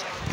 Crap,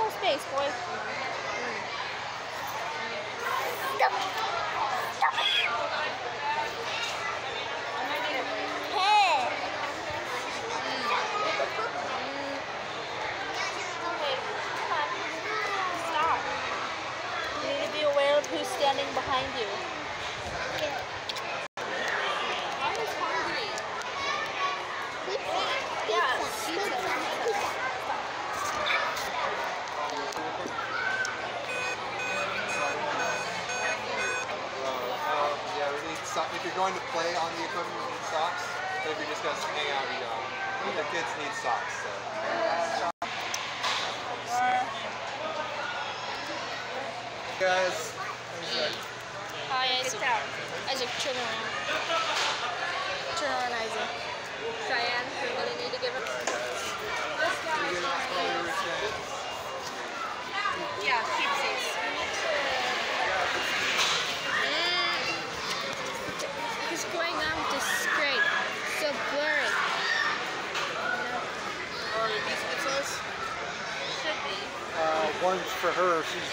personal space, boy. Stop. You need to be aware of who's standing behind you. I was hungry. Yeah, Um, yeah, we need so- if you're going to play on the equipment, you need socks. But if you're just going to hang out, you don't. The kids need socks. So. Guys, Hi, Isaac. Isaac, turn around. Turn around, Isaac. Cheyenne, you're gonna need to give him. going on with the screen? So blurry. Are these pixels? Should be. Uh, one's for her. She's.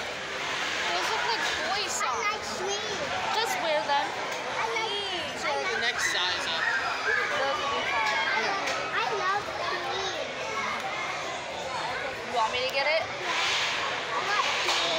Those look like boy socks. I like sweet. Just wear them. I like. Please. So like the next size up. Love, You want me to get it? Yeah. I like green.